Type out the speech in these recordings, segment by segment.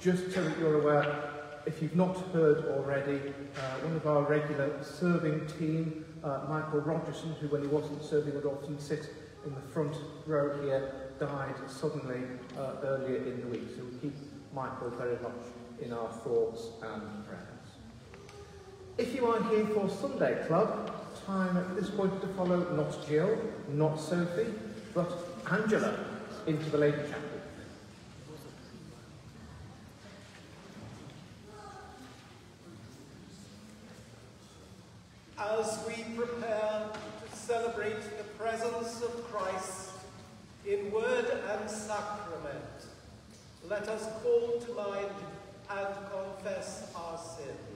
just so that you're aware, if you've not heard already, uh, one of our regular serving team, uh, Michael Rogerson, who when he wasn't serving would often sit in the front row here, died suddenly uh, earlier in the week. So we keep Michael very much in our thoughts and prayers. If you are here for Sunday Club, time at this point to follow not Jill, not Sophie, but Angela into the Lady Chapel. As we prepare to celebrate the presence of Christ in word and sacrament, let us call to mind and confess our sin.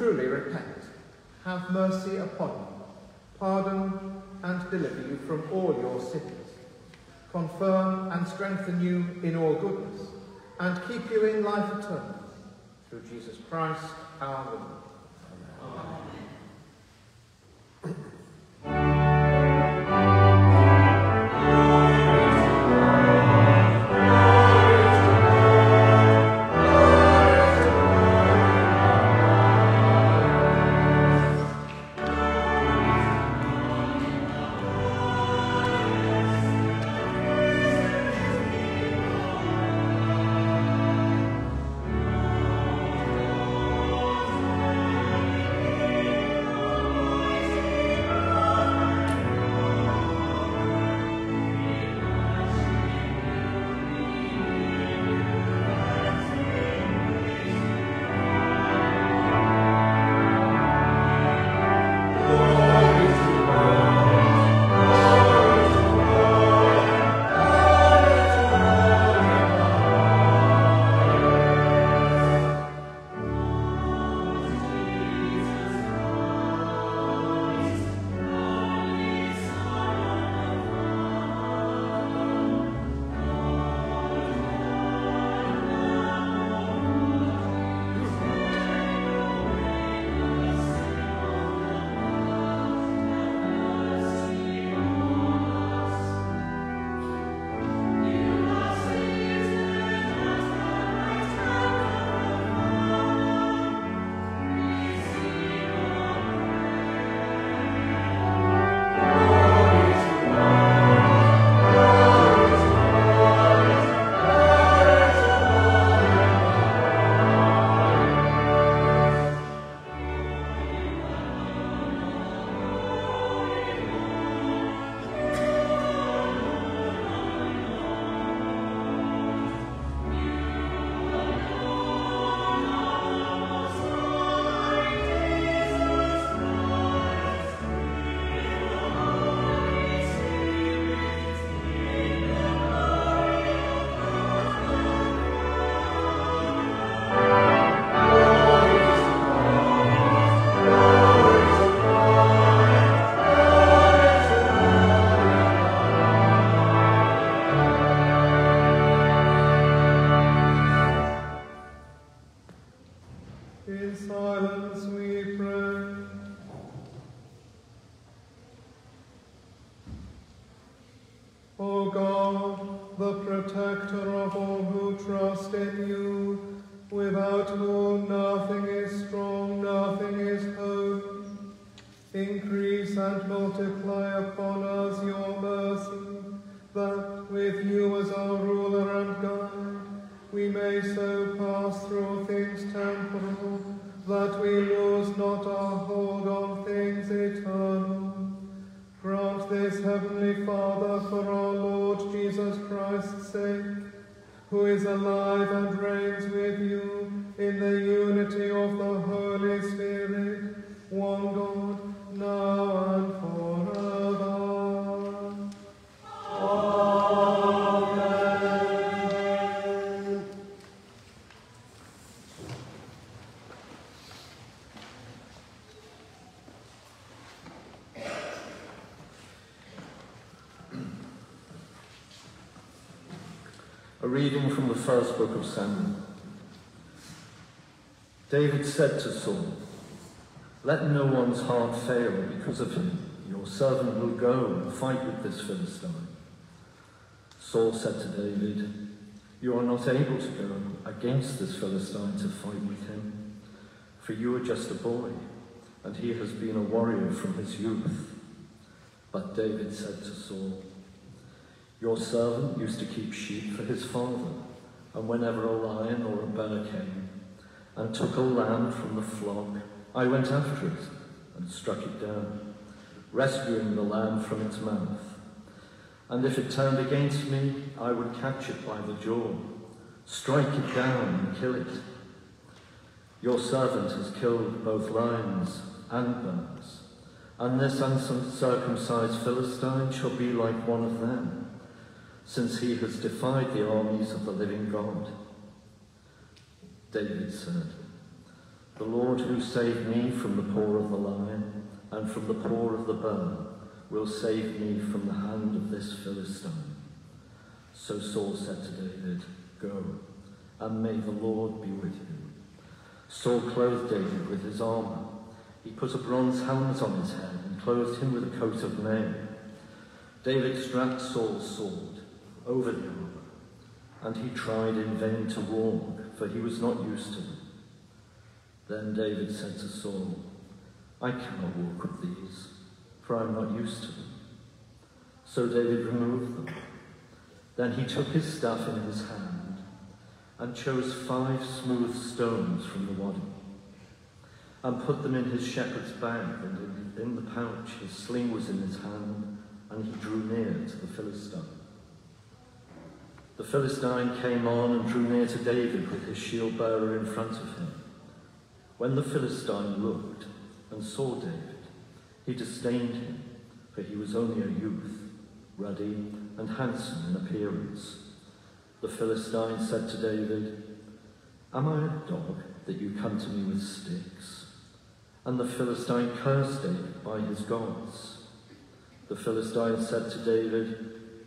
Truly repent, have mercy upon you, pardon and deliver you from all your sins, confirm and strengthen you in all goodness, and keep you in life eternal, through Jesus Christ our Lord. Samuel. David said to Saul, Let no one's heart fail because of him. Your servant will go and fight with this Philistine. Saul said to David, You are not able to go against this Philistine to fight with him, for you are just a boy, and he has been a warrior from his youth. But David said to Saul, your servant used to keep sheep for his father, and whenever a lion or a bear came and took a lamb from the flock, I went after it and struck it down, rescuing the lamb from its mouth. And if it turned against me, I would catch it by the jaw, strike it down and kill it. Your servant has killed both lions and bears, and this uncircumcised Philistine shall be like one of them since he has defied the armies of the living God. David said, The Lord who saved me from the paw of the lion and from the paw of the bear will save me from the hand of this Philistine. So Saul said to David, Go, and may the Lord be with you. Saul clothed David with his armour. He put a bronze helmet on his head and clothed him with a coat of mail. David strapped Saul's sword over armour, and he tried in vain to walk, for he was not used to them. Then David said to Saul, I cannot walk with these, for I am not used to them. So David removed them. Then he took his staff in his hand and chose five smooth stones from the wadi and put them in his shepherd's bag, and in, in the pouch his sling was in his hand, and he drew near to the Philistine. The Philistine came on and drew near to David with his shield bearer in front of him. When the Philistine looked and saw David, he disdained him, for he was only a youth, ruddy and handsome in appearance. The Philistine said to David, Am I a dog that you come to me with sticks? And the Philistine cursed David by his gods. The Philistine said to David,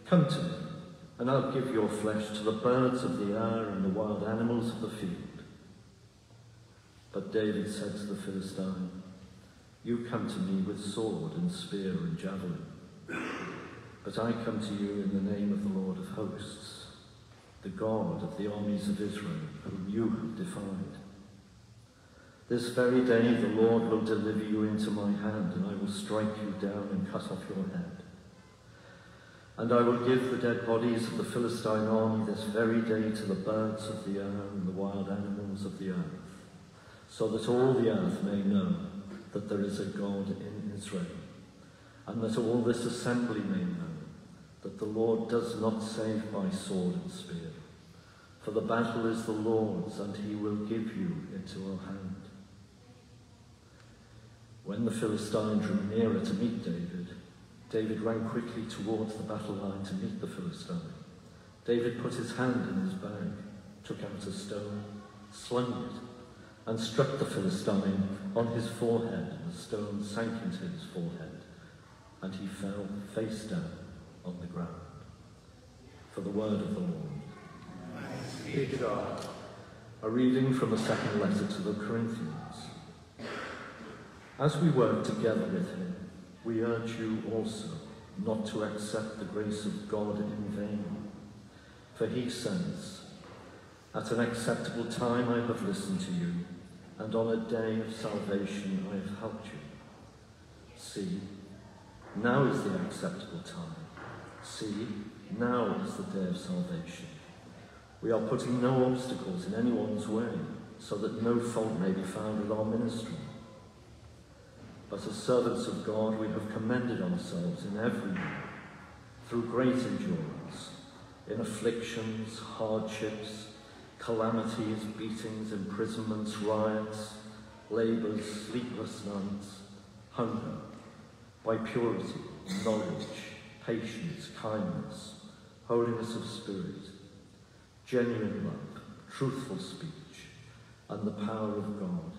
Come to me, and I'll give your flesh to the birds of the air and the wild animals of the field. But David said to the Philistine, You come to me with sword and spear and javelin, but I come to you in the name of the Lord of hosts, the God of the armies of Israel, whom you have defied. This very day the Lord will deliver you into my hand, and I will strike you down and cut off your head. And I will give the dead bodies of the Philistine army this very day to the birds of the air and the wild animals of the earth, so that all the earth may know that there is a God in Israel, and that all this assembly may know that the Lord does not save by sword and spear. For the battle is the Lord's, and he will give you into our hand. When the Philistine drew nearer to meet David, David ran quickly towards the battle line to meet the Philistine. David put his hand in his bag, took out a stone, slung it, and struck the Philistine on his forehead, and the stone sank into his forehead, and he fell face down on the ground. For the word of the Lord. Be to God. A reading from the second letter to the Corinthians. As we work together with him, we urge you also, not to accept the grace of God in vain. For he says, At an acceptable time I have listened to you, and on a day of salvation I have helped you. See, now is the acceptable time. See, now is the day of salvation. We are putting no obstacles in anyone's way, so that no fault may be found with our ministry. As servants of God, we have commended ourselves in every way, through great endurance, in afflictions, hardships, calamities, beatings, imprisonments, riots, labours, sleepless nights, hunger, by purity, knowledge, patience, kindness, holiness of spirit, genuine love, truthful speech, and the power of God,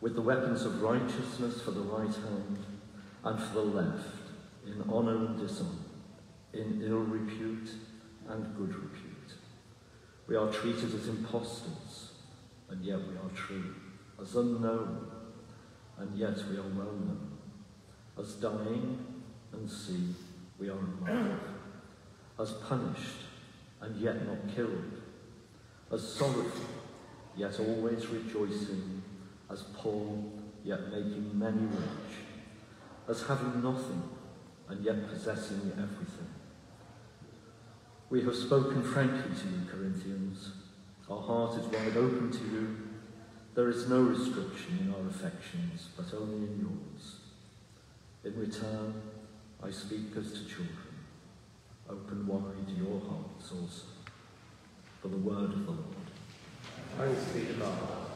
with the weapons of righteousness for the right hand and for the left, in honour and dishonour, in ill repute and good repute. We are treated as impostors, and yet we are true, as unknown, and yet we are well known, as dying and see we are alive, as punished and yet not killed, as sorrowful, yet always rejoicing, as poor, yet making many rich, as having nothing, and yet possessing everything. We have spoken frankly to you, Corinthians. Our heart is wide open to you. There is no restriction in our affections, but only in yours. In return, I speak as to children. Open wide your hearts also for the word of the Lord. Thanks be to God.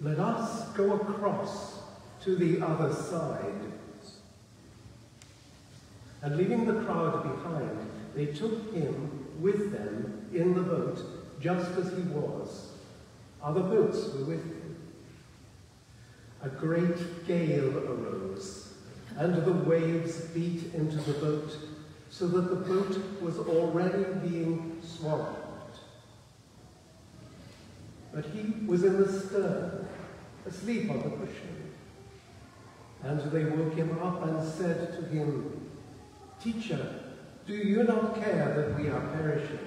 Let us go across to the other side. And leaving the crowd behind, they took him with them in the boat, just as he was. Other boats were with him. A great gale arose, and the waves beat into the boat so that the boat was already being swallowed. But he was in the stern, asleep on the cushion. And they woke him up and said to him, Teacher, do you not care that we are perishing?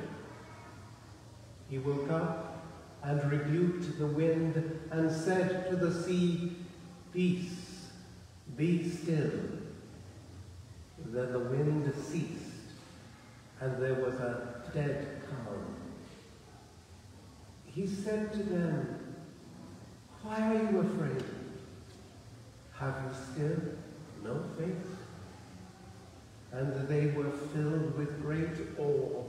He woke up and rebuked the wind and said to the sea, Peace, be still. Then the wind ceased, and there was a dead calm. He said to them, Why are you afraid? Have you still no faith? And they were filled with great awe,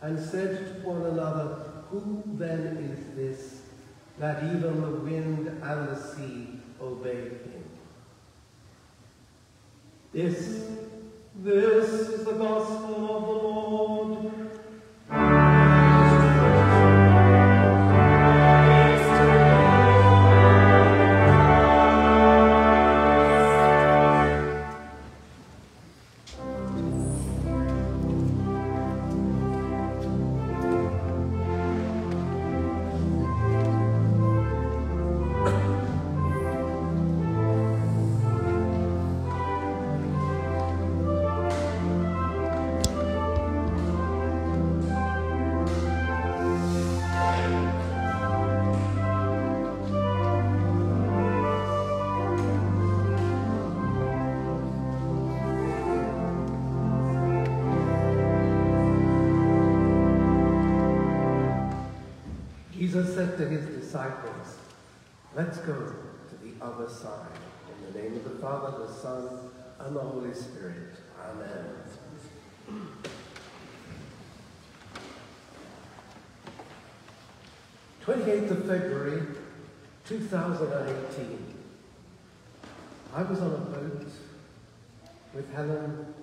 and said to one another, Who then is this, that even the wind and the sea obey him? This this is the gospel of the Lord. 28th of February 2018, I was on a boat with Helen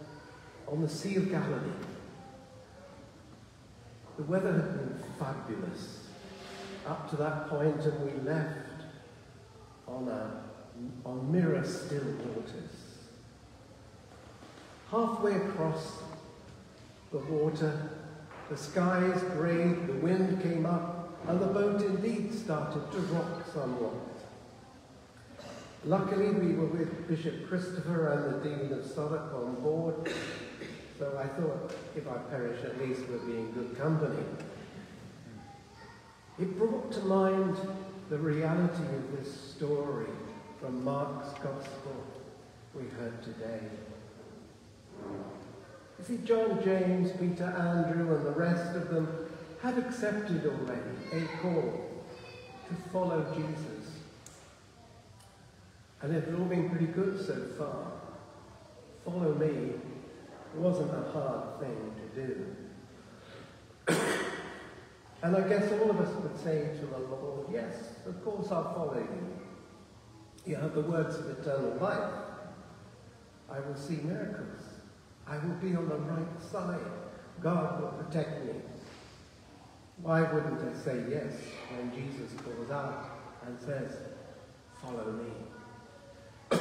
on the Sea of Galilee. The weather had been fabulous up to that point, and we left on, a, on mirror still waters. Halfway across the water, the skies greyed, the wind came up, and the boat indeed started to rock somewhat. Luckily, we were with Bishop Christopher and the Dean of Southwark on board, so I thought if I perish, at least we'll be in good company. It brought to mind the reality of this story from Mark's Gospel we heard today. You see, John, James, Peter, Andrew, and the rest of them had accepted already a call to follow Jesus. And it had all been pretty good so far. Follow me wasn't a hard thing to do. And I guess all of us would say to the Lord, Yes, of course I'll follow you. You have the words of eternal life. I will see miracles. I will be on the right side. God will protect me. Why wouldn't I say yes when Jesus calls out and says, Follow me?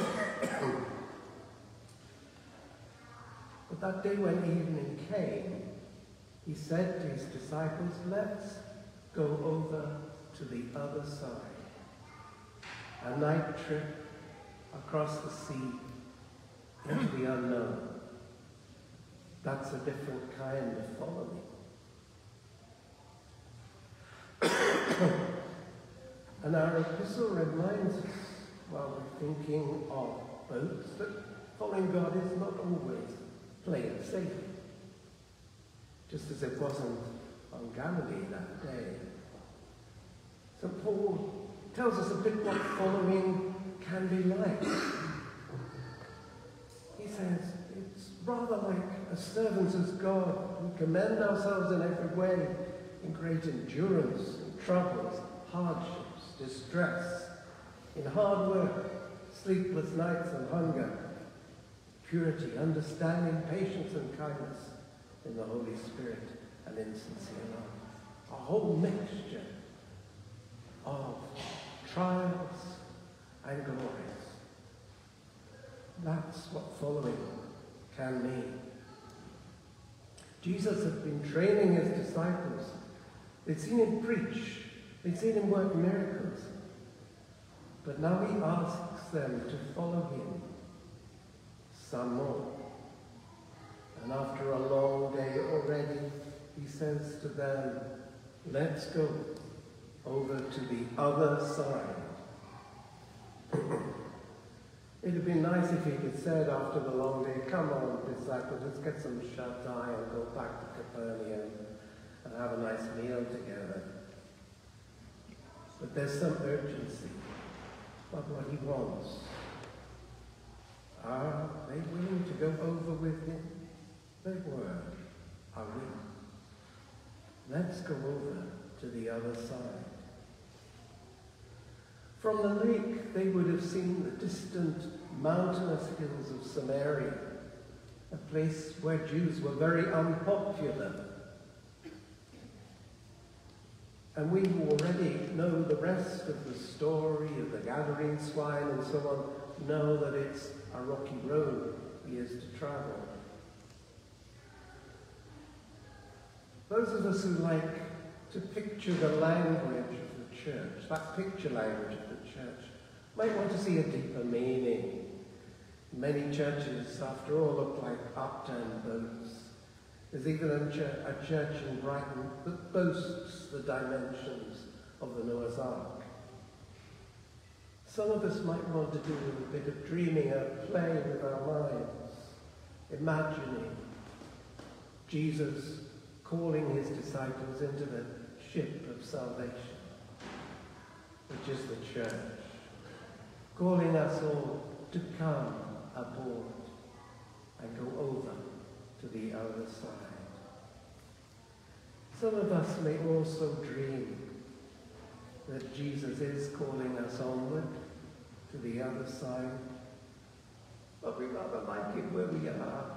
but that day when evening came, he said to his disciples, Let's go over to the other side. A night trip across the sea into the unknown. That's a different kind of following. and our epistle reminds us, while we're thinking of boats, that following God is not always plain sailing just as it wasn't on Galilee that day. St. Paul tells us a bit what following can be like. He says rather like as servants of God, we commend ourselves in every way, in great endurance, in troubles, hardships, distress, in hard work, sleepless nights and hunger, purity, understanding, patience and kindness, in the Holy Spirit and in sincere love. A whole mixture of trials and glories. That's what following can me. Jesus had been training his disciples. They'd seen him preach. They'd seen him work miracles. But now he asks them to follow him some more. And after a long day already, he says to them, let's go over to the other side. It'd have been nice if he had said after the long day, come on, disciples, let's get some shut eye and go back to Capernaum and have a nice meal together. But there's some urgency about what he wants. Are they willing to go over with him? They were. Are we? Let's go over to the other side. From the lake, they would have seen the distant mountainous hills of Samaria, a place where Jews were very unpopular. And we who already know the rest of the story of the Gadarene swine and so on, know that it's a rocky road he is to travel. Those of us who like to picture the language of the church, that picture language might want to see a deeper meaning. Many churches, after all, look like upturned boats. There's even a, church, in Brighton that boasts the dimensions of the Noah's Ark. Some of us might want to do a bit of dreaming, a play with our minds, imagining Jesus calling his disciples into the ship of salvation, which is the church, calling us all to come aboard and go over to the other side. Some of us may also dream that Jesus is calling us onward to the other side, but we rather like it where we are.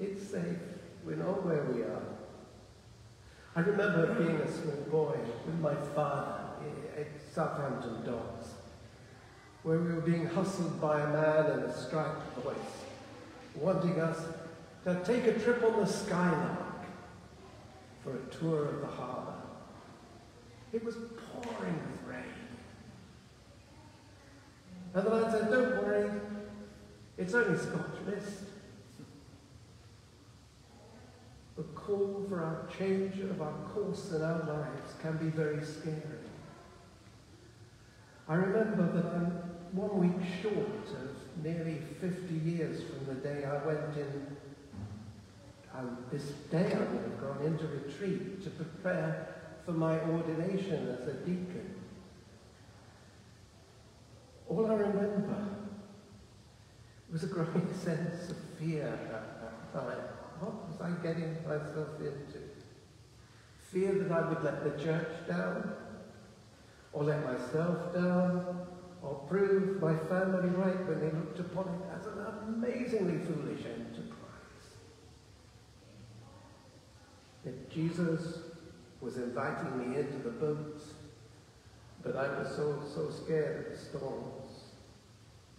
It's safe. We know where we are. I remember being a small boy with my father at Southampton Docks, where we were being hustled by a man in a striped voice, wanting us to take a trip on the Skylark for a tour of the harbour. It was pouring with rain. And the man said, don't worry, it's only Scotch mist. The call for our change of our course in our lives can be very scary. I remember that one week short of nearly 50 years from the day I went in and this day I would have gone into retreat to prepare for my ordination as a deacon. All I remember was a growing sense of fear at that time. What was I getting myself into? Fear that I would let the church down, or let myself down, or prove my family right when they looked upon it as an amazingly foolish enterprise. If Jesus was inviting me into the boat, but I was so, so scared of the storms,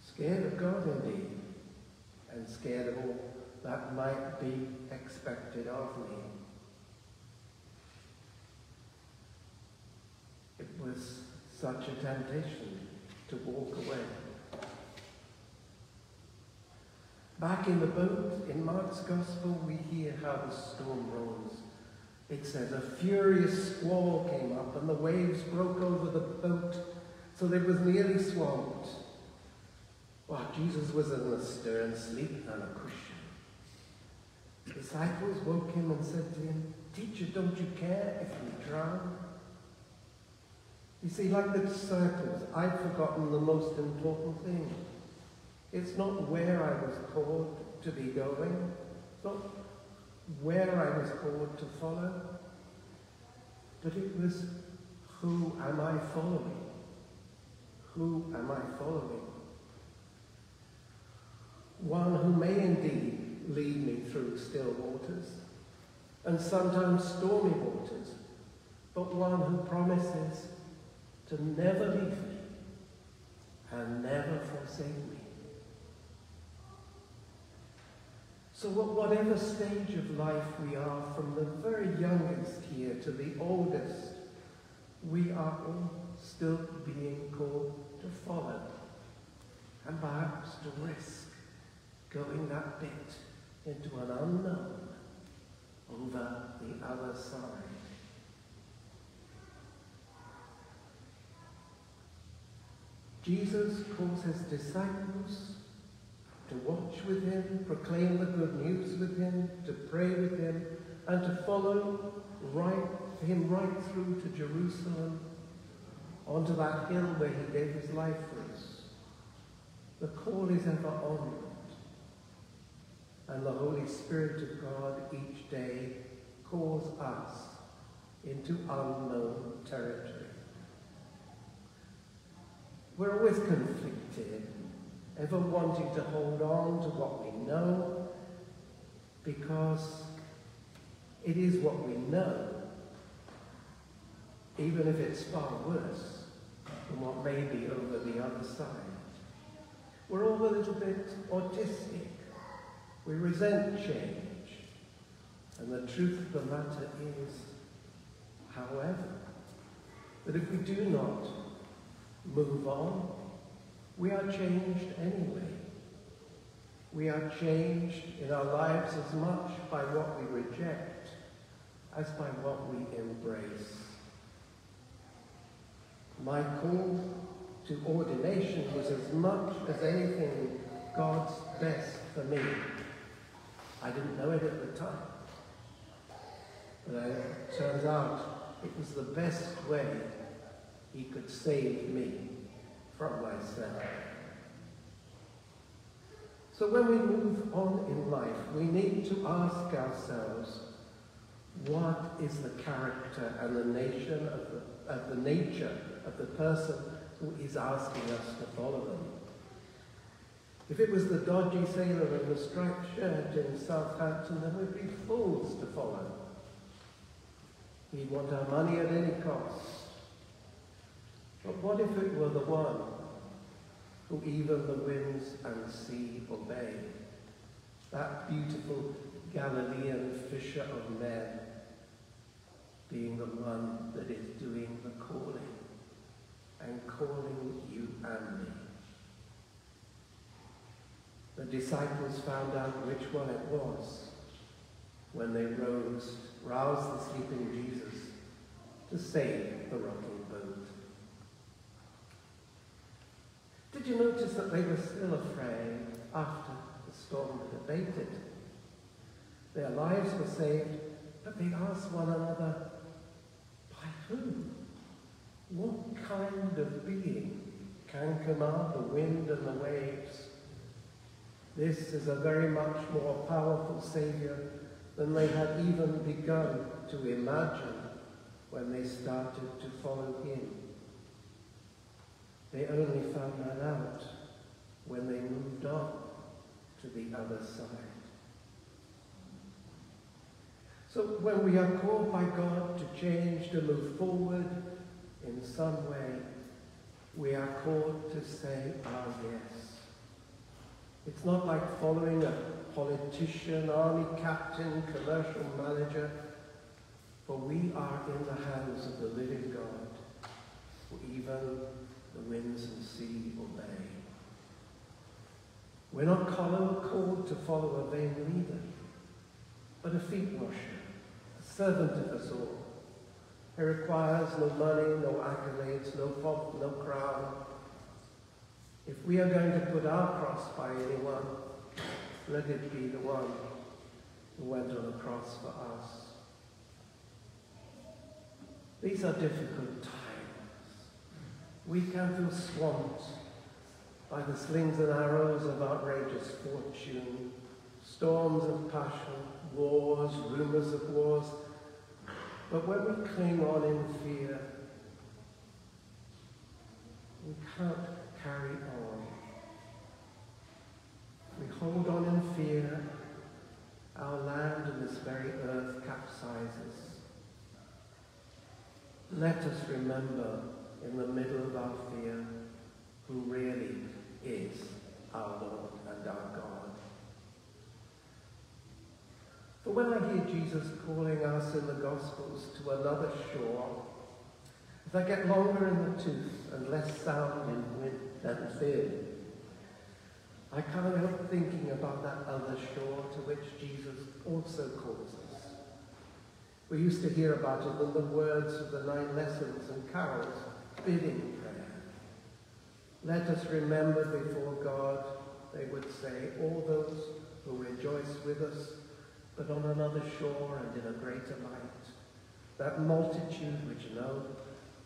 scared of God indeed, and scared of all that might be expected of me. It was such a temptation to walk away. Back in the boat, in Mark's Gospel, we hear how the storm rolls. It says, a furious squall came up and the waves broke over the boat so that it was nearly swamped. While Jesus was in the stern, sleeping on a cushion. The disciples woke him and said to him, Teacher, don't you care if we drown? You see, like the disciples, I'd forgotten the most important thing. It's not where I was called to be going. It's not where I was called to follow, but it was who am I following? Who am I following? One who may indeed lead me through still waters and sometimes stormy waters, but one who promises to never leave me and never forsake me. So, at whatever stage of life we are, from the very youngest here to the oldest, we are all still being called to follow and perhaps to risk going that bit into an unknown over the other side. Jesus calls his disciples to watch with him, proclaim the good news with him, to pray with him, and to follow right, him right through to Jerusalem, onto that hill where he gave his life for us. The call is ever onward. And the Holy Spirit of God each day calls us into unknown territory. We're always conflicted, ever wanting to hold on to what we know because it is what we know, even if it's far worse than what may be over the other side. We're all a little bit autistic. We resent change. And the truth of the matter is, however, that if we do not move on, we are changed anyway. We are changed in our lives as much by what we reject as by what we embrace. My call to ordination was as much as anything God's best for me. I didn't know it at the time. But it turns out it was the best way he could save me from myself. So when we move on in life, we need to ask ourselves, what is the character and the nation of the, of the nature of the person who is asking us to follow them? If it was the dodgy sailor in the striped shirt in Southampton, then we'd be fools to follow. He'd want our money at any cost. But what if it were the one who even the winds and sea obey? That beautiful Galilean fisher of men being the one that is doing the calling and calling you and me. The disciples found out which one it was when they rose, roused the sleeping Jesus to save the rocking boat. Did you notice that they were still afraid after the storm had abated? Their lives were saved, but they asked one another, by whom? What kind of being can command the wind and the waves? This is a very much more powerful Saviour than they had even begun to imagine when they started to follow him. They only found that out when they moved on to the other side. So when we are called by God to change, to move forward in some way, we are called to say our yes. It's not like following a politician, army captain, commercial manager, for we are in the hands of the living God, even the winds and sea obey. We're not called to follow a vain leader, but a feet washer, a servant of us all. It requires no money, no accolades, no pomp, no crown, if we are going to put our cross by anyone, let it be the one who went on the cross for us. These are difficult times. We can feel swamped by the slings and arrows of outrageous fortune, storms of passion, wars, rumors of wars. But when we cling on in fear, we can't carry on. We hold on in fear, our land and this very earth capsizes. Let us remember in the middle of our fear who really is our Lord and our God. For when I hear Jesus calling us in the Gospels to another shore, as I get longer in the tooth and less sound in wind and thin, I can't help thinking about that other shore to which Jesus also calls us. We used to hear about it in the words of the nine lessons and carols, bidding prayer. Let us remember before God, they would say, all those who rejoice with us, but on another shore and in a greater light. That multitude which no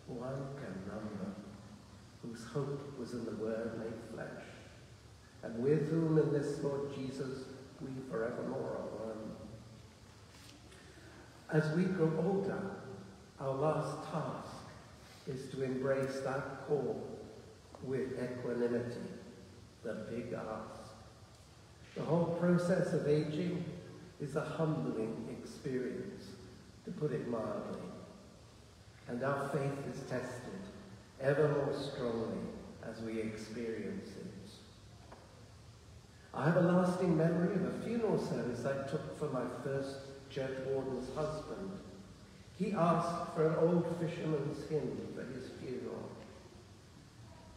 one can number, whose hope was in the Word made flesh, and with whom in this Lord Jesus we forevermore are one. As we grow older, our last task is to embrace that call with equanimity, the big ask. The whole process of aging is a humbling experience, to put it mildly. And our faith is tested ever more strongly as we experience it. I have a lasting memory of a funeral service I took for my first church warden's husband. He asked for an old fisherman's hymn for his funeral.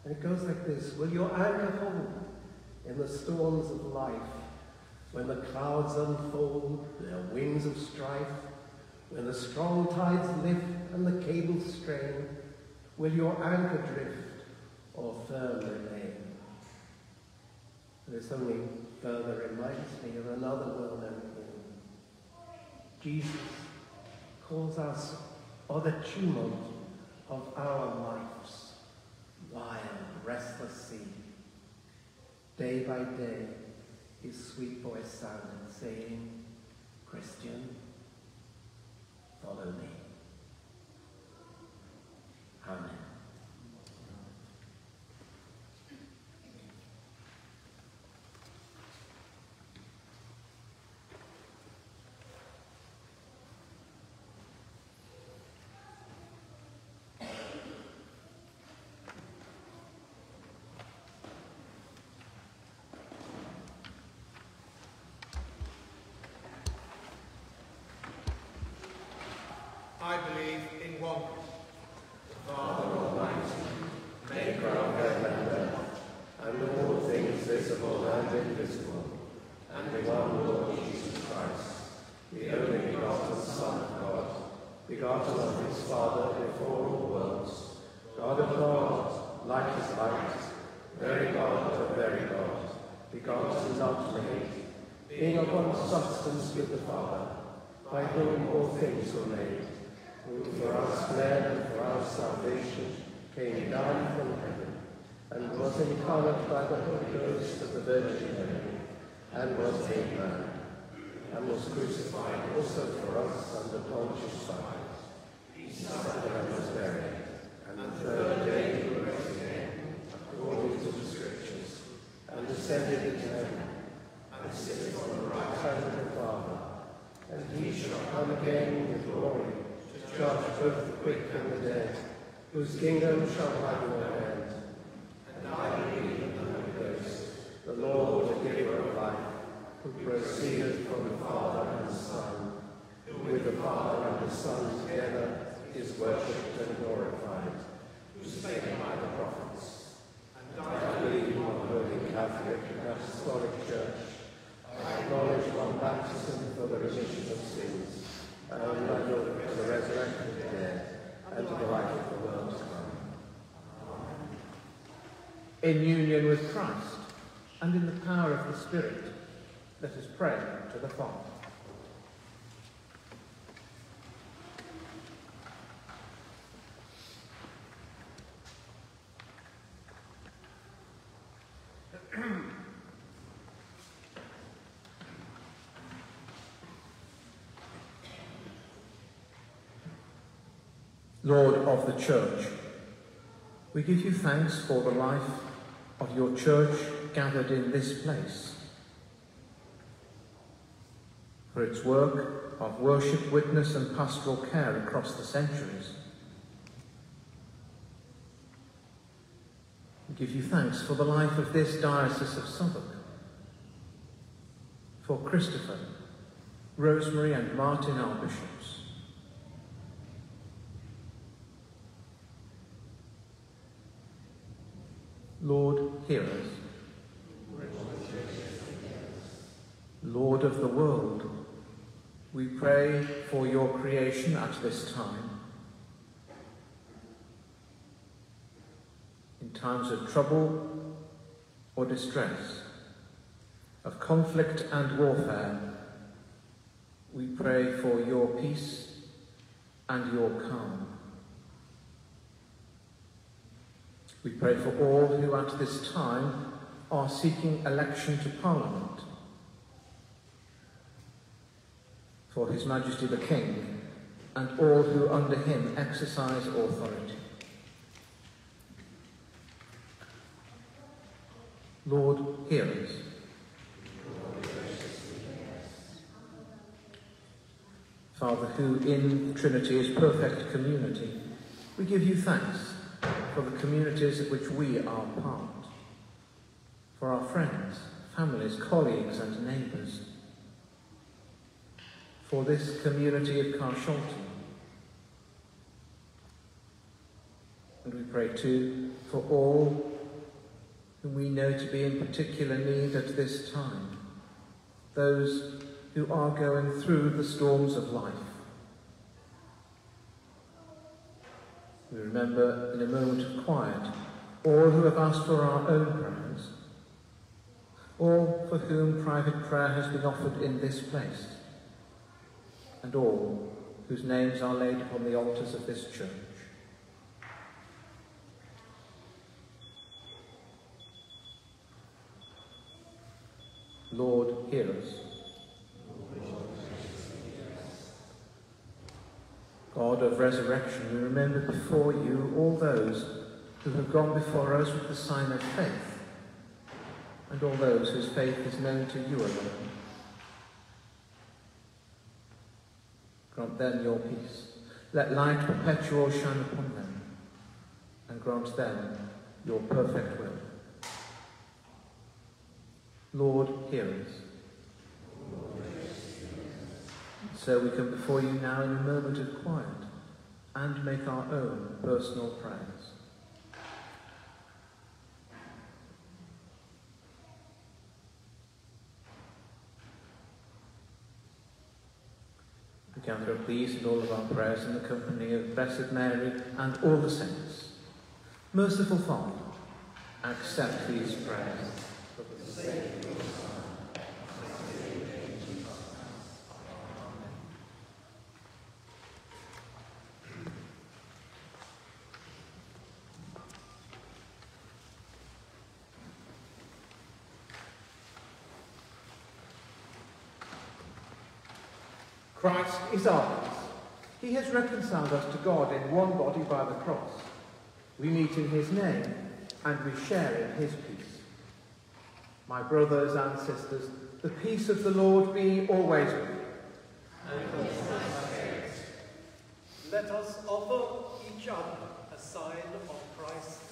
And it goes like this Will your anchor hold in the storms of life when the clouds unfold their wings of strife? When the strong tides lift and the cables strain, will your anchor drift or firm remain? This only further reminds me of another well-known hymn. Jesus calls us, or the tumult of our life's wild, restless sea. Day by day, his sweet voice sounded, saying, Christian, follow me. Amen. I believe in one Father Almighty, maker of heaven and earth, and of all things visible and invisible, and the one Lord Jesus Christ, the only begotten Son of God, begotten of his Father before all worlds, God of God, light as light, very God of very God, begotten not made, being of one substance with the Father, by whom all things were made who for us men and for our salvation came down from heaven, and was incarnate by the Holy Ghost of the Virgin Mary, and was made man, and was crucified also for us under Pontius Pilate. He suffered and was buried, and the third day he rose again, according to the Scriptures, and ascended into heaven, and sitteth on the right hand of the Father, and he shall come again with glory to judge both the quick and the dead, whose kingdom shall have no end. And I believe the Lord, the giver of life, who proceeded from the Father and the Son, who with the Father and the Son together is worshipped and glorified, who spake by the prophets. And I believe in one holy Catholic and Apostolic Church. I acknowledge one baptism for the remission of sins and I look to the resurrection of the dead and to the life of the world to come. In union with Christ and in the power of the Spirit, let us pray to the Father. Lord of the Church, we give you thanks for the life of your Church gathered in this place, for its work of worship, witness and pastoral care across the centuries. We give you thanks for the life of this Diocese of Southwark, for Christopher, Rosemary and Martin, our bishops. Lord, hear us. Lord of the world, we pray for your creation at this time. In times of trouble or distress, of conflict and warfare, we pray for your peace and your calm. We pray for all who at this time are seeking election to Parliament, for His Majesty the King and all who under him exercise authority. Lord, hear us. Father, who in Trinity is perfect community, we give you thanks for the communities of which we are part, for our friends, families, colleagues and neighbours, for this community of Carshalton. And we pray too for all whom we know to be in particular need at this time, those who are going through the storms of life. We remember in a moment of quiet all who have asked for our own prayers, all for whom private prayer has been offered in this place, and all whose names are laid upon the altars of this church. Lord, hear us. God of resurrection, we remember before you all those who have gone before us with the sign of faith, and all those whose faith is known to you alone. Grant them your peace. Let light perpetual shine upon them, and grant them your perfect will. Lord, hear us. So we come before you now in a moment of quiet and make our own personal prayers. We gather these and all of our prayers in the company of Blessed Mary and all the saints. Merciful Father, accept these prayers for the sake of your Son Christ is our peace. He has reconciled us to God in one body by the cross. We meet in his name and we share in his peace. My brothers and sisters, the peace of the Lord be always with you. Let us offer each other a sign of Christ.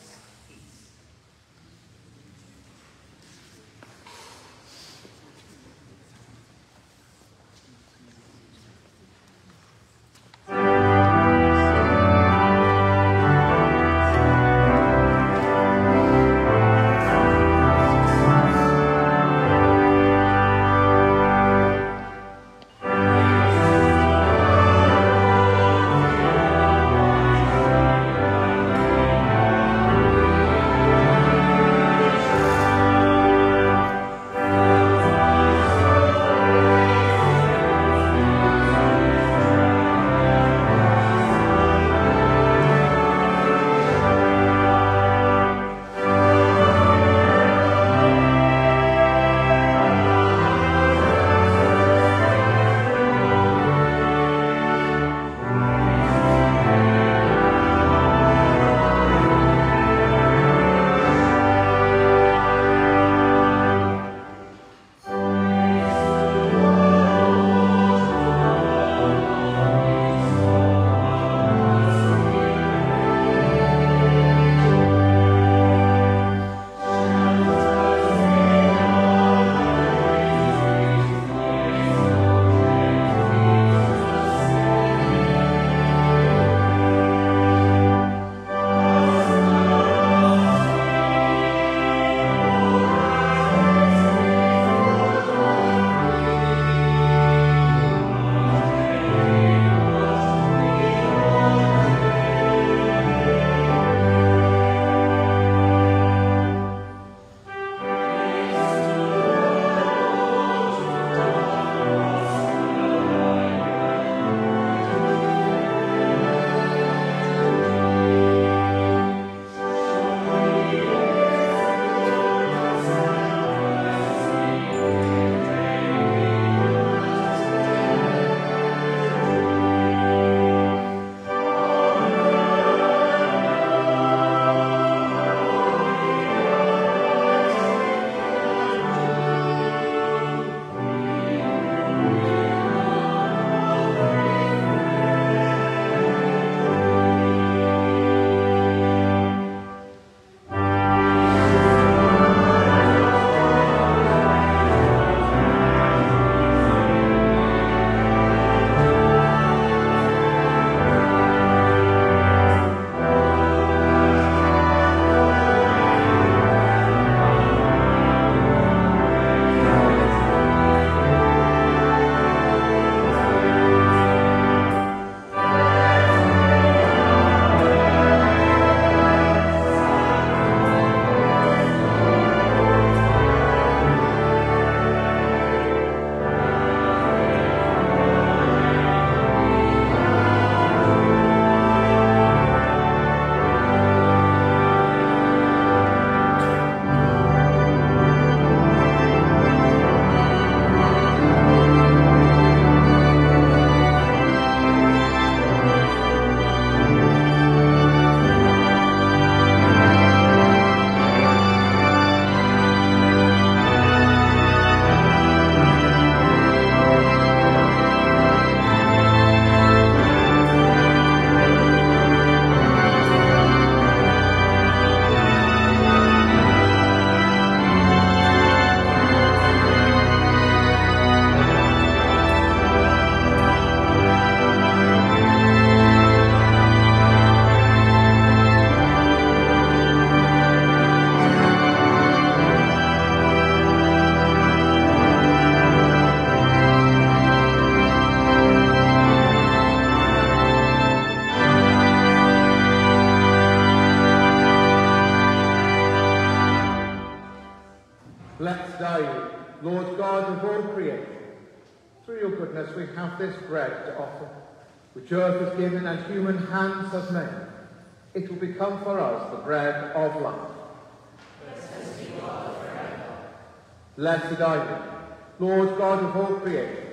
Blessed are you, Lord God of all creation.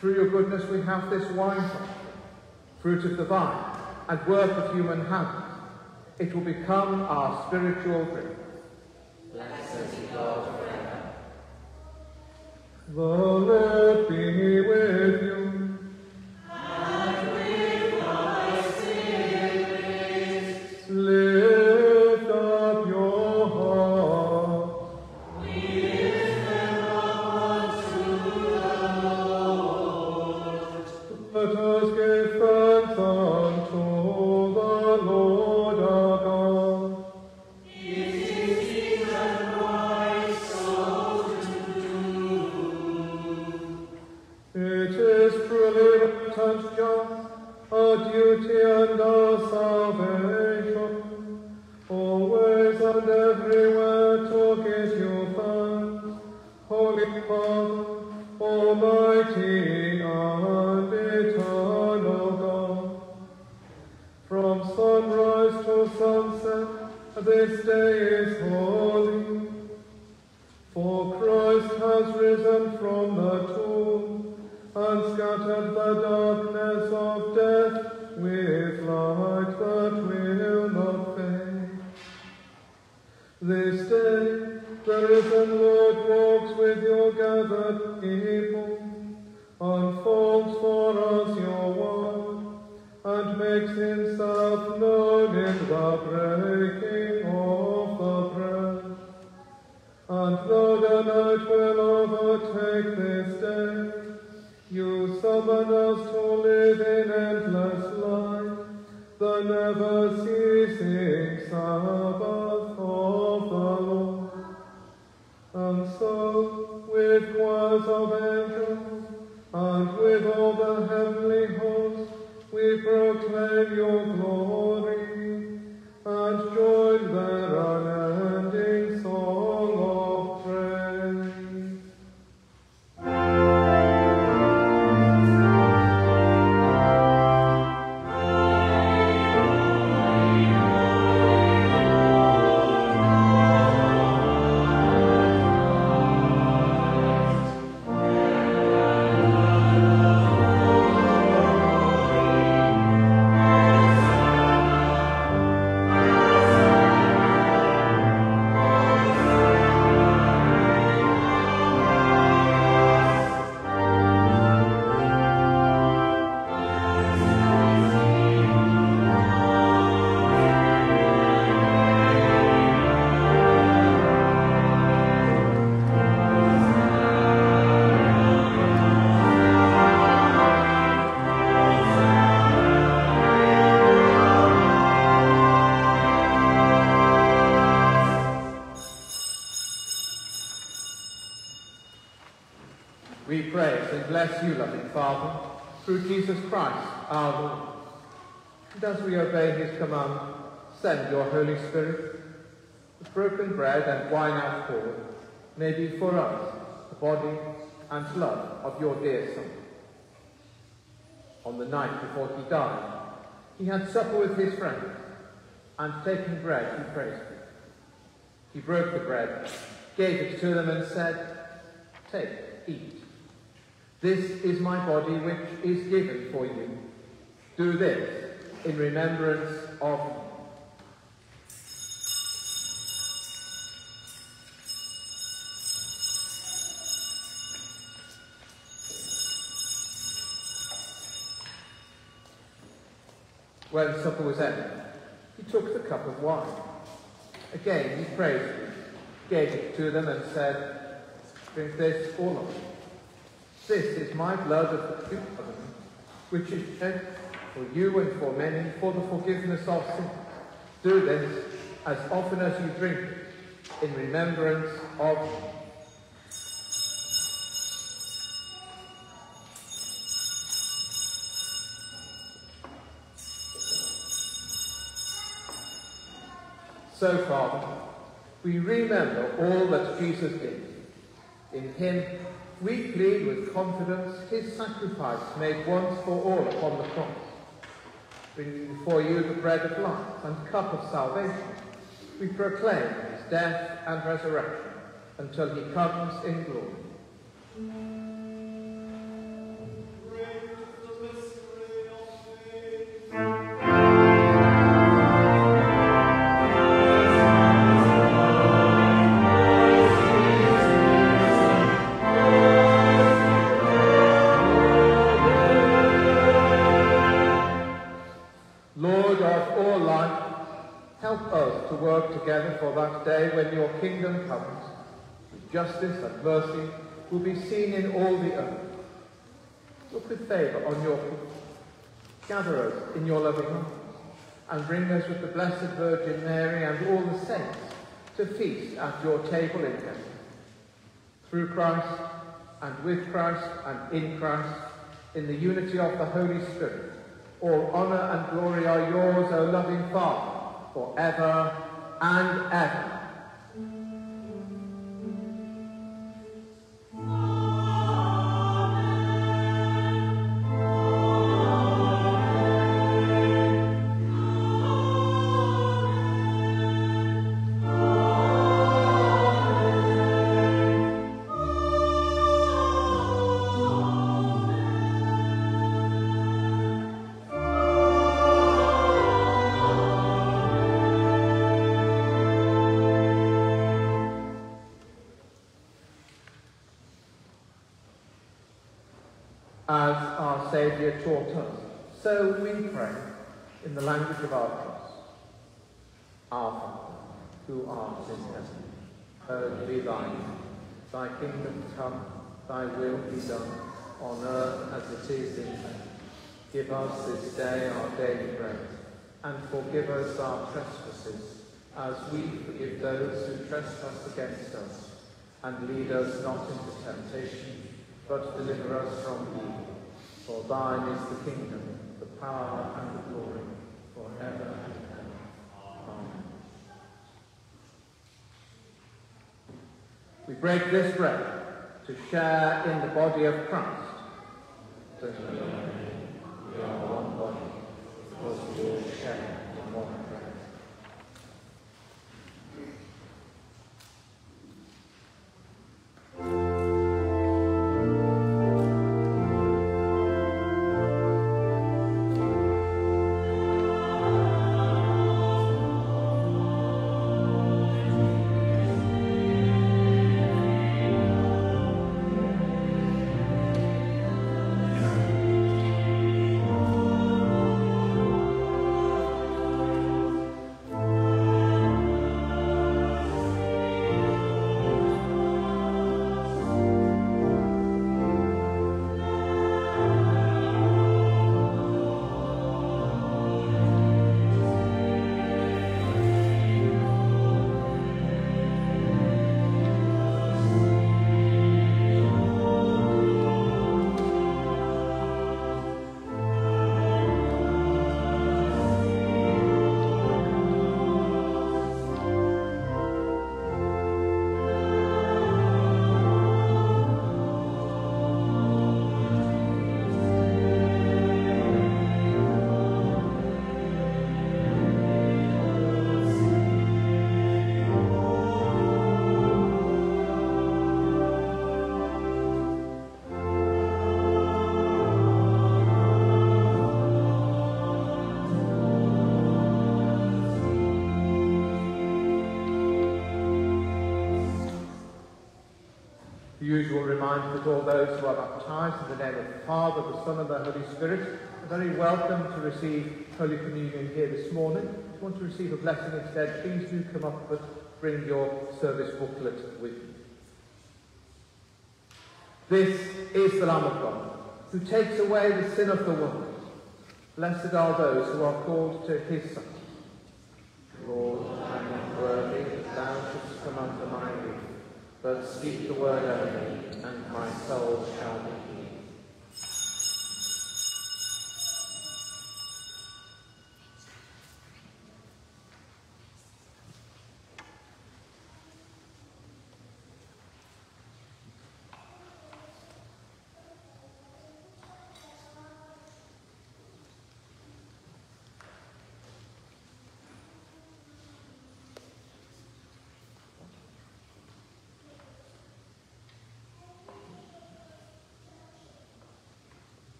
Through your goodness we have this wine fruit of the vine and work of human hands. It will become our spiritual drink. Blessed be God forever. The Lord be with you. Let us We praise and bless you, loving Father, through Jesus Christ, our Lord. And as we obey his command, send your Holy Spirit. The broken bread and wine outpoured may be for us the body and blood of your dear Son. On the night before he died, he had supper with his friends, and taking bread, he praised it. He broke the bread, gave it to them, and said, Take, eat. This is my body which is given for you. Do this in remembrance of me. When supper was ended, he took the cup of wine. Again he praised gave it to them, and said, Drink this, all of you. This is my blood of the new covenant, which is shed for you and for many for the forgiveness of sins. Do this as often as you drink in remembrance of me. So, Father, we remember all that Jesus did. In him we plead with confidence his sacrifice made once for all upon the cross. Bringing before you the bread of life and cup of salvation, we proclaim his death and resurrection until he comes in glory. Justice and mercy will be seen in all the earth. Look with favour on your people. Gather us in your loving arms and bring us with the Blessed Virgin Mary and all the saints to feast at your table in heaven. Through Christ and with Christ and in Christ, in the unity of the Holy Spirit, all honour and glory are yours, O loving Father, forever and ever. Lead us not into temptation, but deliver us from evil. For thine is the kingdom, the power, and the glory, forever and ever. Amen. We break this bread to share in the body of Christ. So we are one body, because we all share The usual reminder that all those who are baptized in the name of the Father, the Son, and the Holy Spirit are very welcome to receive Holy Communion here this morning. If you want to receive a blessing instead, please do come up but bring your service booklet with you. This is the Lamb of God, who takes away the sin of the world. Blessed are those who are called to his Son. Lord, I am worthy that thou shouldst come but speak the word only, and my soul shall be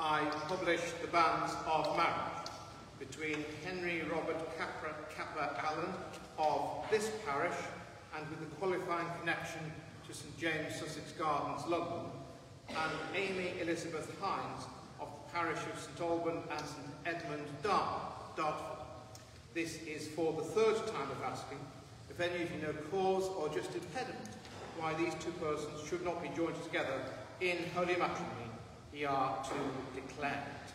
I publish the banns of marriage between Henry Robert Capra, Capper Allen of this parish and with a qualifying connection to St James Sussex Gardens, London, and Amy Elizabeth Hines of the parish of St Alban and St Edmund Dart, Dartford. This is for the third time of asking if any of you know cause or just impediment why these two persons should not be joined together in holy matrimony ye are to declare it.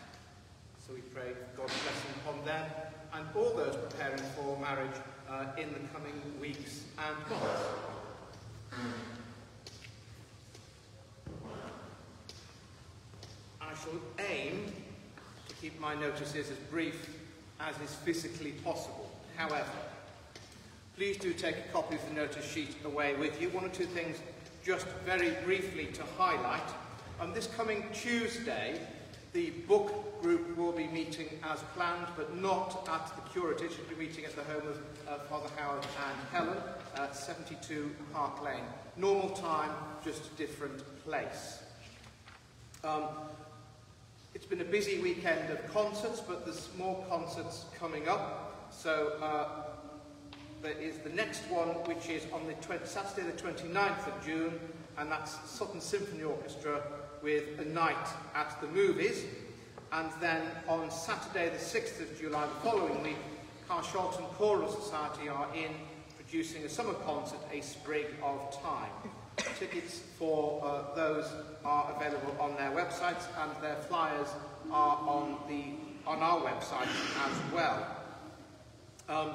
So we pray God's blessing upon them and all those preparing for marriage uh, in the coming weeks and months. I shall aim to keep my notices as brief as is physically possible. However, please do take a copy of the notice sheet away with you. One or two things just very briefly to highlight. On this coming Tuesday, the book group will be meeting as planned, but not at the curatage. It will be meeting at the home of uh, Father Howard and Helen at 72 Park Lane. Normal time, just a different place. Um, it's been a busy weekend of concerts, but there's more concerts coming up. So uh, there is the next one, which is on the Saturday the 29th of June, and that's Sutton Symphony Orchestra with a night at the movies. And then on Saturday the 6th of July, the following week, Carshalton Choral Society are in producing a summer concert, A Sprig of Time. Tickets for uh, those are available on their websites and their flyers are on, the, on our website as well. Um,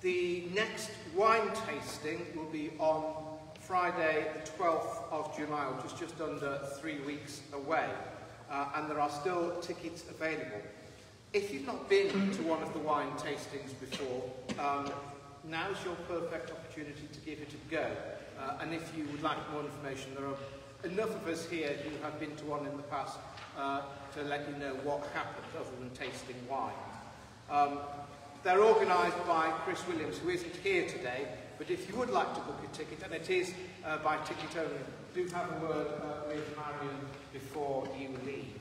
the next wine tasting will be on Friday the 12th of July, which is just under three weeks away, uh, and there are still tickets available. If you've not been to one of the wine tastings before, um, now's your perfect opportunity to give it a go. Uh, and if you would like more information, there are enough of us here who have been to one in the past uh, to let you know what happened other than tasting wine. Um, they're organised by Chris Williams, who isn't here today, but if you would like to book a ticket, and it is uh, by ticket only, do have a word uh, with Marion before you leave.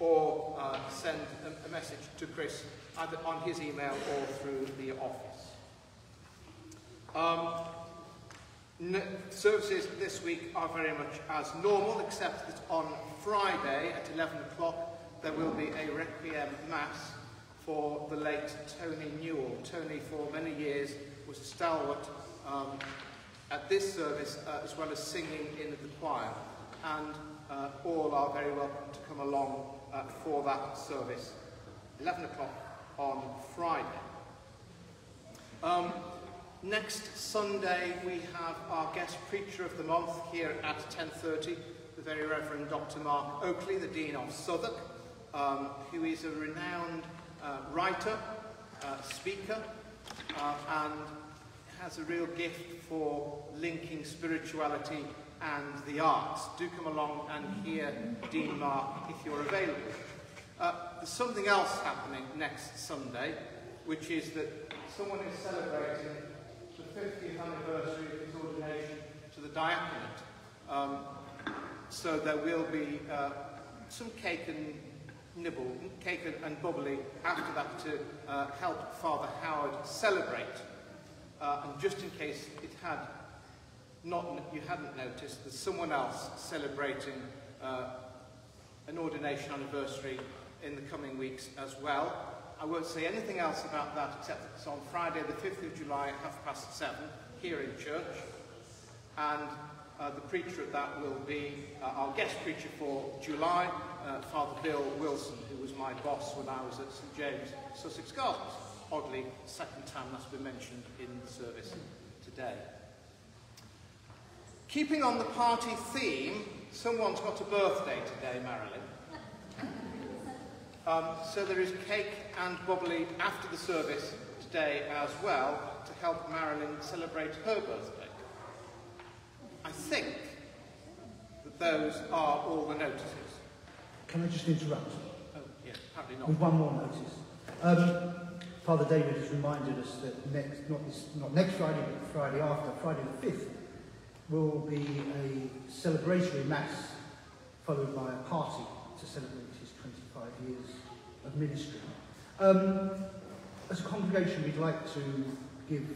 Or uh, send a, a message to Chris either on his email or through the office. Um, services this week are very much as normal, except that on Friday at 11 o'clock there will be a Requiem Mass for the late Tony Newell. Tony, for many years, was a stalwart um, at this service, uh, as well as singing in the choir. And uh, all are very welcome to come along uh, for that service. 11 o'clock on Friday. Um, next Sunday we have our guest preacher of the month here at 10.30, the very Reverend Dr. Mark Oakley, the Dean of Southwark, um, who is a renowned uh, writer, uh, speaker, uh, and has a real gift for linking spirituality and the arts. Do come along and hear Dean Mark if you're available. Uh, there's something else happening next Sunday, which is that someone is celebrating the 50th anniversary of his ordination to the diaconate. Um, so there will be uh, some cake and nibble, cake and bubbly after that to uh, help Father Howard celebrate. Uh, and just in case it had not, you hadn't noticed, there's someone else celebrating uh, an ordination anniversary in the coming weeks as well. I won't say anything else about that except that it's on Friday the 5th of July half past seven here in church. And uh, the preacher of that will be uh, our guest preacher for July, uh, Father Bill Wilson, who was my boss when I was at St James, Sussex Gardens. Oddly, second time that's been mentioned in the service today. Keeping on the party theme, someone's got a birthday today, Marilyn. Um, so there is cake and bubbly after the service today as well to help Marilyn celebrate her birthday. I think that those are all the notices. Can I just interrupt? Oh, yes, apparently not. With one more notice. Um, Father David has reminded us that next, not, this, not next Friday, but Friday after, Friday the 5th, will be a celebratory mass followed by a party to celebrate his 25 years of ministry. Um, as a congregation, we'd like to give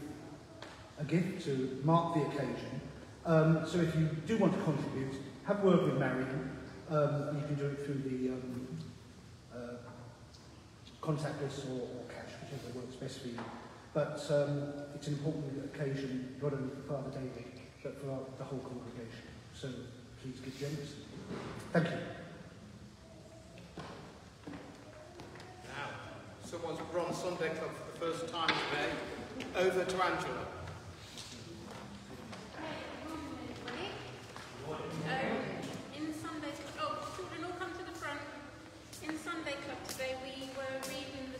a gift to mark the occasion. Um, so if you do want to contribute, have a word with Marion. Um, you can do it through the um, uh, contactless or, or cash, works best for you. But um, it's an important occasion, not only for Father David, but for our, the whole congregation. So please give generously. Thank you. Now, someone's run Sunday Club for the first time today. Over to Angela. Um, in Sunday, oh, children all come to the front. In Sunday Club today, we were reading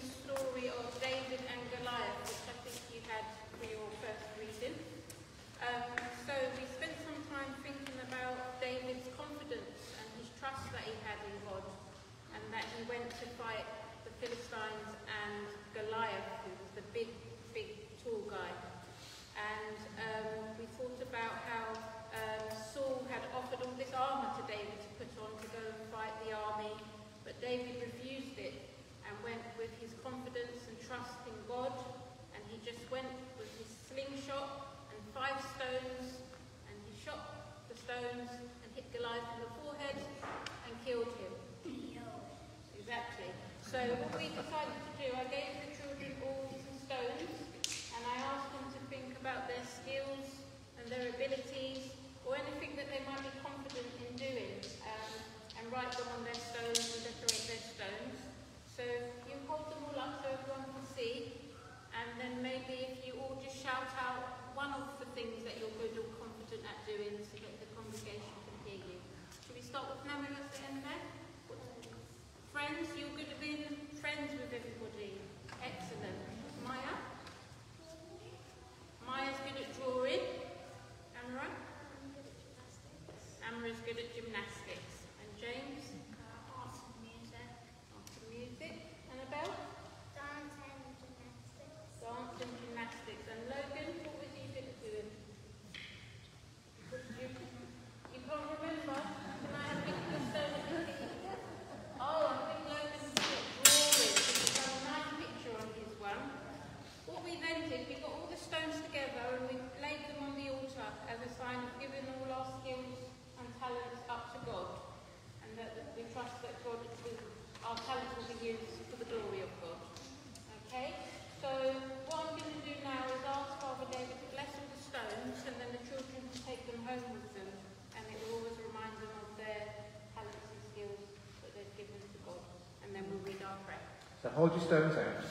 hold your stones out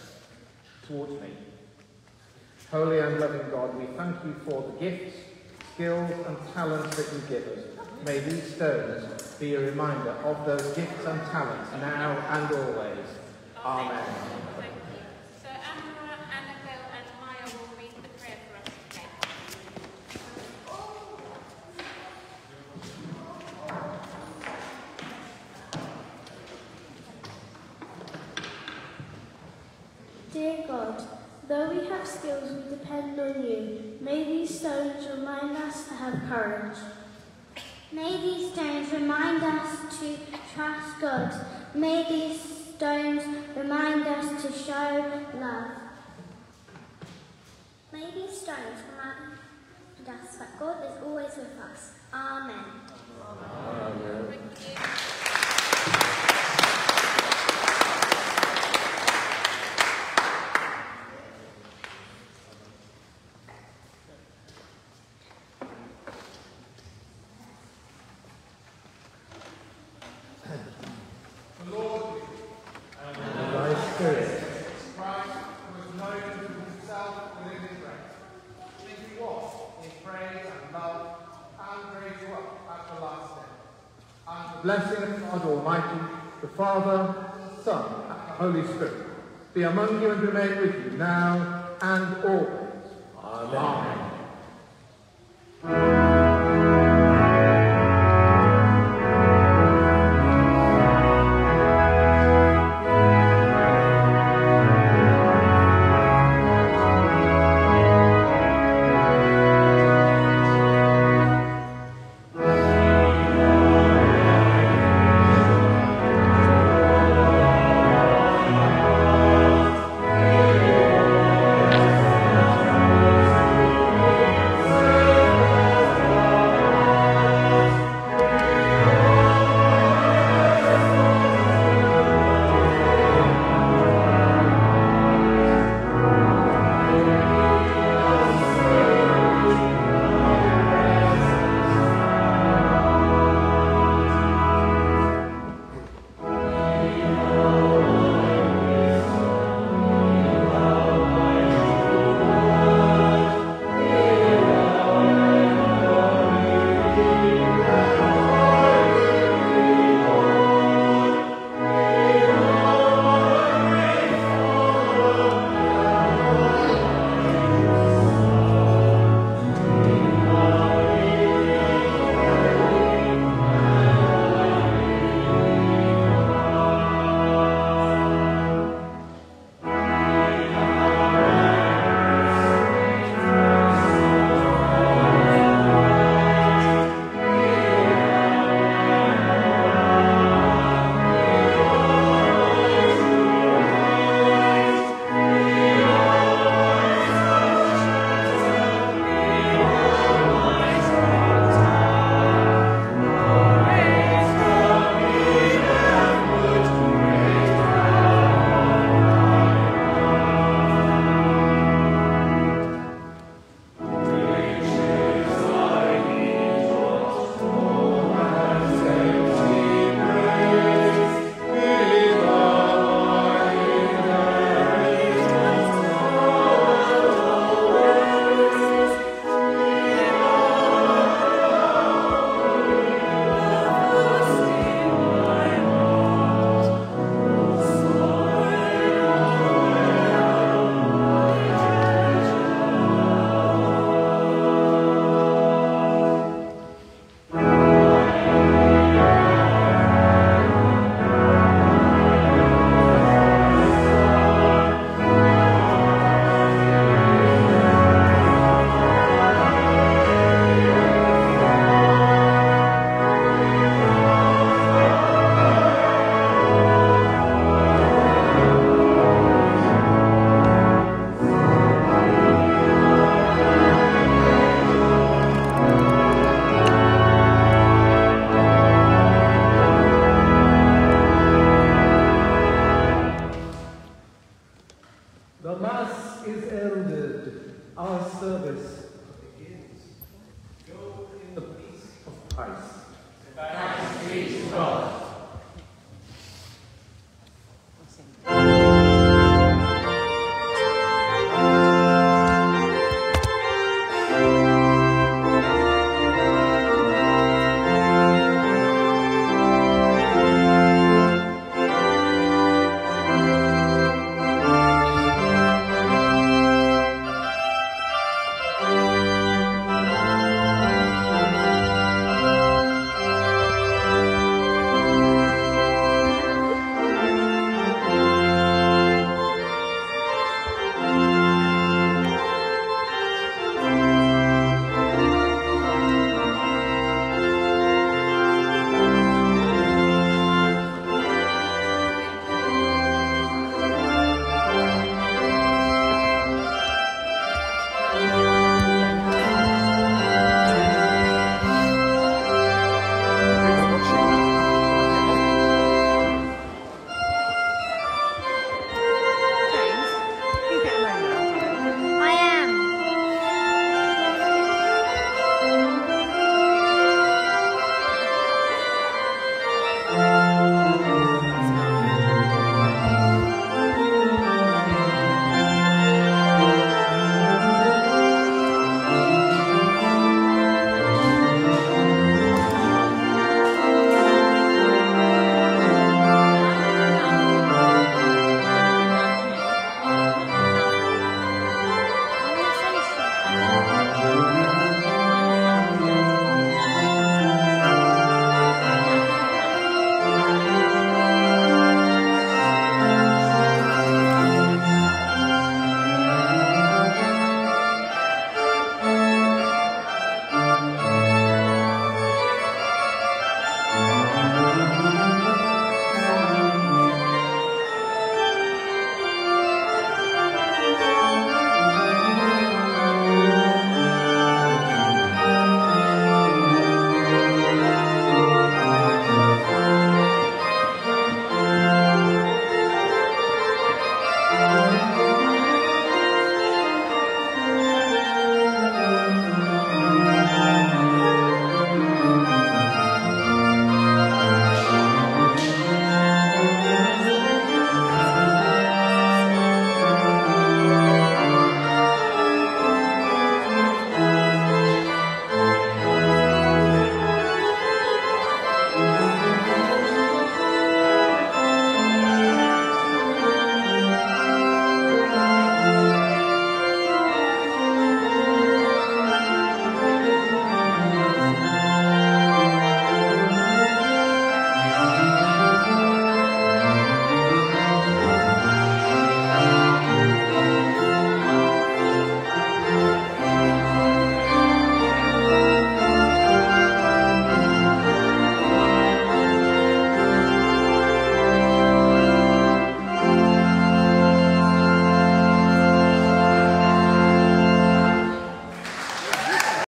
towards me. Holy and loving God, we thank you for the gifts, skills and talents that you give us. May these stones be a reminder of those gifts and talents now and always. Amen. Thank you. So Amara, Annabelle and Maya will read the prayer for us today. Dear God, though we have skills, we depend on you. May these stones remind us to have courage. May these stones remind us to trust God. May these stones remind us to show love. May these stones remind us that God is always with us. Amen. Thank you. And thy spirit. Christ was known to himself within his grace. Make you walk in praise and love and raise you up at the last day. And the Blessing of God Almighty, the Father, Son, and Holy Spirit, be among you and remain with you now and always. Amen.